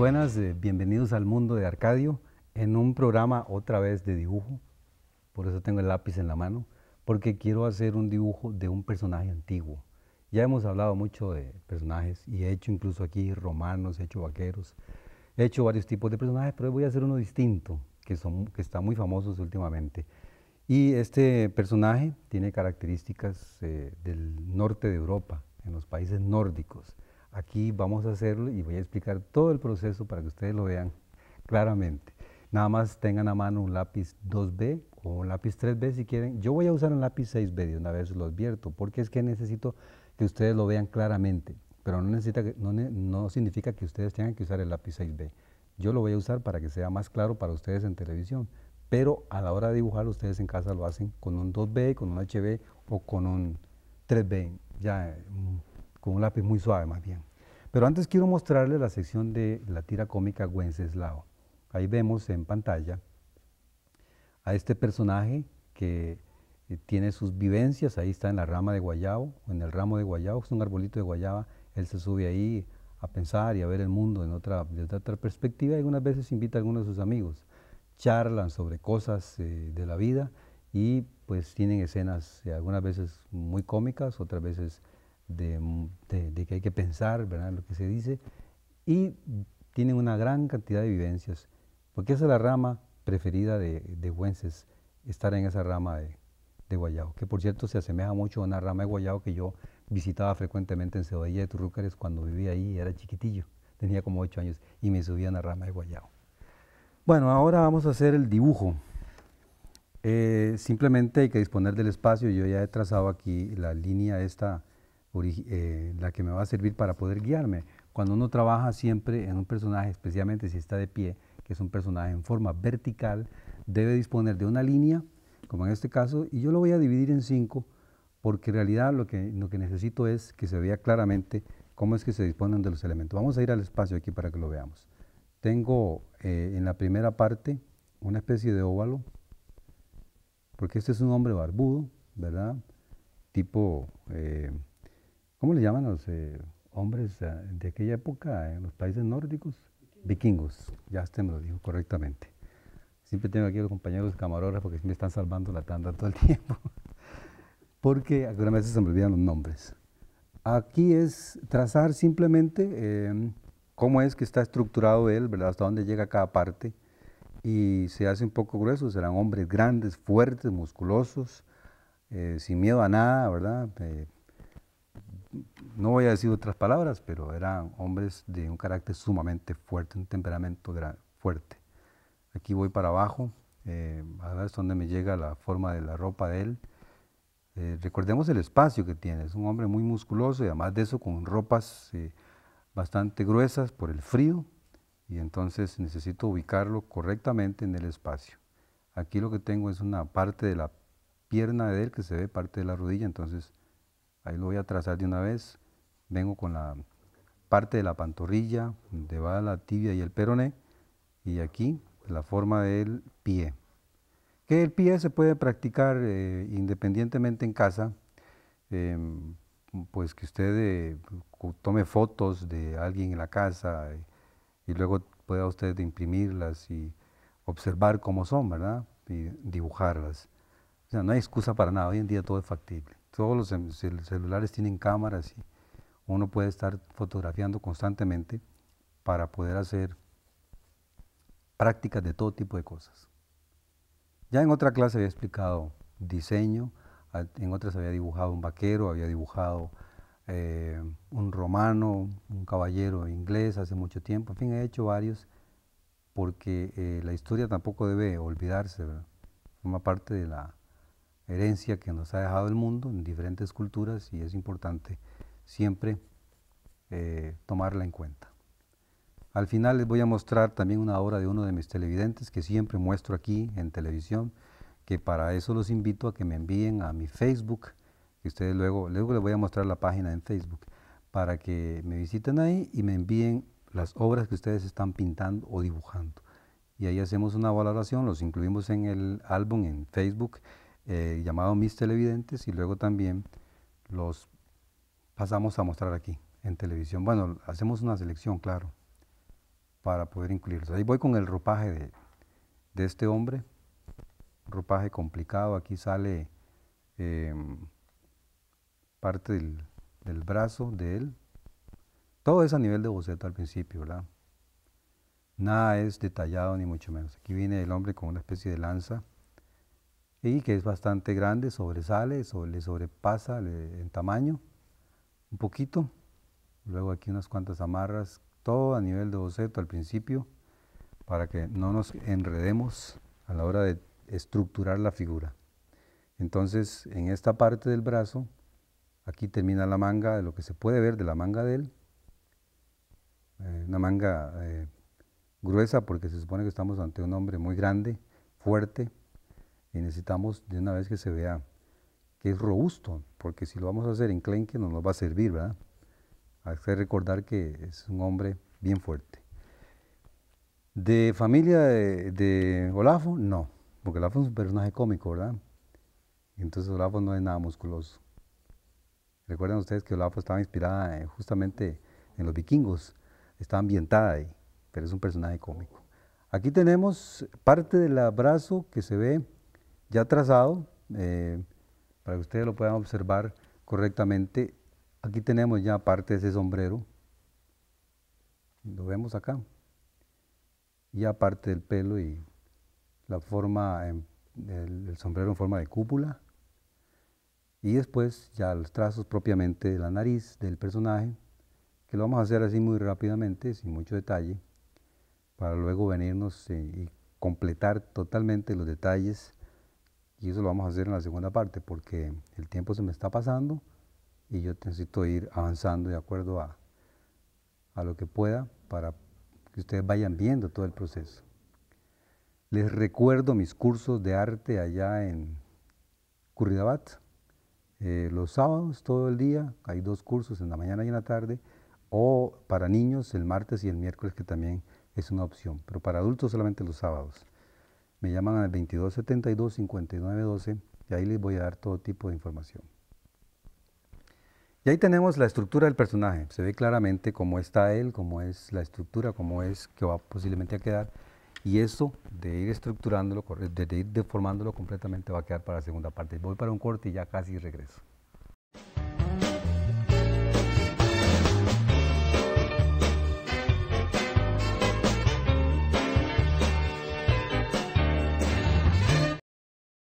Buenas, eh, bienvenidos al mundo de Arcadio en un programa otra vez de dibujo. Por eso tengo el lápiz en la mano, porque quiero hacer un dibujo de un personaje antiguo. Ya hemos hablado mucho de personajes y he hecho incluso aquí romanos, he hecho vaqueros, he hecho varios tipos de personajes, pero hoy voy a hacer uno distinto, que, son, que está muy famoso últimamente. Y este personaje tiene características eh, del norte de Europa, en los países nórdicos. Aquí vamos a hacerlo y voy a explicar todo el proceso para que ustedes lo vean claramente. Nada más tengan a mano un lápiz 2B o un lápiz 3B si quieren. Yo voy a usar un lápiz 6B de una vez lo advierto, porque es que necesito que ustedes lo vean claramente, pero no, necesita no, significa que ustedes tengan que usar el lápiz 6B. Yo lo voy a usar para que sea más claro para ustedes en televisión, pero a la hora de dibujar ustedes en casa lo hacen con un 2B, con un HB o con un 3B, ya con un lápiz muy suave más bien. Pero antes quiero mostrarles la sección de la tira cómica Wenceslao. Ahí vemos en pantalla a este personaje que eh, tiene sus vivencias, ahí está en la rama de guayabo, en el ramo de guayabo, es un arbolito de guayaba, él se sube ahí a pensar y a ver el mundo en otra, desde otra perspectiva. Y algunas veces invita a algunos de sus amigos, charlan sobre cosas eh, de la vida y pues tienen escenas eh, algunas veces muy cómicas, otras veces de, que hay que pensar, ¿verdad? Lo que se dice, y tienen una gran cantidad de vivencias, porque esa es la rama preferida de, de Güences, estar en esa rama de, de guayao, que por cierto se asemeja mucho a una rama de guayao que yo visitaba frecuentemente en Cebolla de Turrúcares cuando vivía ahí, era chiquitillo, tenía como ocho años y me subía a una rama de guayao. Bueno, ahora vamos a hacer el dibujo. Eh, simplemente hay que disponer del espacio, yo ya he trazado aquí la línea esta eh, la que me va a servir para poder guiarme. Cuando uno trabaja siempre en un personaje, especialmente si está de pie, que es un personaje en forma vertical, debe disponer de una línea, como en este caso, y yo lo voy a dividir en cinco, porque en realidad lo que, lo que necesito es que se vea claramente cómo es que se disponen de los elementos. Vamos a ir al espacio aquí para que lo veamos. Tengo eh, en la primera parte una especie de óvalo, porque este es un hombre barbudo, ¿verdad? Tipo eh, ¿Cómo le llaman los eh, hombres eh, de aquella época en los países nórdicos? Vikingos, ya usted me lo dijo correctamente. Siempre tengo aquí a los compañeros camarógrafos que me están salvando la tanda todo el tiempo, porque algunas veces se me olvidan los nombres. Aquí es trazar simplemente em, cómo es que está estructurado él, ¿verdad? hasta dónde llega cada parte, y se hace un poco grueso, serán hombres grandes, fuertes, musculosos, eh, sin miedo a nada, ¿verdad? No voy a decir otras palabras, pero eran hombres de un carácter sumamente fuerte, un temperamento fuerte. Aquí voy para abajo, eh, a ver dónde me llega la forma de la ropa de él. Eh, recordemos el espacio que tiene, es un hombre muy musculoso y además de eso con ropas eh, bastante gruesas por el frío y entonces necesito ubicarlo correctamente en el espacio. Aquí lo que tengo es una parte de la pierna de él que se ve parte de la rodilla, entonces Ahí lo voy a trazar de una vez. Vengo con la parte de la pantorrilla, donde va la tibia y el peroné, y aquí la forma del pie. Que el pie se puede practicar eh, independientemente en casa, em, pues que usted eh, tome fotos de alguien en la casa y, y luego pueda usted imprimirlas y observar cómo son, ¿verdad? Y dibujarlas. O sea, no hay excusa para nada, hoy en día todo es factible. Todos los celulares tienen cámaras y uno puede estar fotografiando constantemente para poder hacer prácticas de todo tipo de cosas. Ya en otra clase había explicado diseño, en otras había dibujado un vaquero, había dibujado eh, un romano, un caballero inglés hace mucho tiempo, en fin, he hecho varios porque eh, la historia tampoco debe olvidarse, forma parte de la, herencia que nos ha dejado el mundo en diferentes culturas y es importante siempre eh, tomarla en cuenta. Al final les voy a mostrar también una obra de uno de mis televidentes que siempre muestro aquí en televisión, que para eso los invito a que me envíen a mi Facebook, que ustedes luego, luego les voy a mostrar la página en Facebook, para que me visiten ahí y me envíen las obras que ustedes están pintando o dibujando. Y ahí hacemos una valoración, los incluimos en el álbum en Facebook eh, llamado Mis Televidentes y luego también los pasamos a mostrar aquí en televisión. Bueno, hacemos una selección, claro. para poder incluirlos. Ahí voy con el ropaje de, de este hombre, ropaje complicado, aquí sale em, parte del, del, brazo de él, todo es a nivel de boceto al principio, ¿verdad? Nada es detallado ni mucho menos. Aquí viene el hombre con una especie de lanza y que es bastante grande, sobresale, le sobrepasa en tamaño un poquito. Luego aquí unas cuantas amarras, todo a nivel de boceto al principio, para que no nos enredemos a la hora de estructurar la figura. Entonces, en esta parte del brazo, aquí termina la manga, de lo que se puede ver de la manga de él, eh, una manga eh, gruesa porque se supone que estamos ante un hombre muy grande, fuerte, y necesitamos de una vez que se vea que es robusto, porque si lo vamos a hacer en clenque no nos va a servir, ¿verdad? Hay que recordar que es un hombre bien fuerte. ¿De familia de, Olafo? No, porque Olafo es un personaje cómico, ¿verdad? Entonces Olafo no es nada musculoso. Recuerden ustedes que Olafo estaba inspirada eh, justamente en los vikingos, está ambientada ahí, pero es un personaje cómico. Aquí tenemos parte del abrazo que se ve ya trazado, eh, para que ustedes lo puedan observar correctamente. Aquí tenemos ya parte de ese sombrero, lo vemos acá, ya parte del pelo y la forma, el, sombrero en forma de cúpula, y después ya los trazos propiamente de la nariz del personaje, que lo vamos a hacer así muy rápidamente, sin mucho detalle, para luego venirnos eh, y completar totalmente los detalles y eso lo vamos a hacer en la segunda parte porque el tiempo se me está pasando y yo necesito ir avanzando de acuerdo a, a lo que pueda para que ustedes vayan viendo todo el proceso. Les recuerdo mis cursos de arte allá en Curridabat. Eh, los sábados todo el día, hay dos cursos en la mañana y en la tarde, o para niños el martes y el miércoles que también es una opción, pero para adultos solamente los sábados. Me llaman al 2272-5912 y ahí les voy a dar todo tipo de información. Y ahí tenemos la estructura del personaje. Se ve claramente cómo está él, cómo es la estructura, cómo es que va posiblemente a quedar. Y eso de ir estructurándolo, de ir deformándolo completamente va a quedar para la segunda parte. Voy para un corte y ya casi regreso.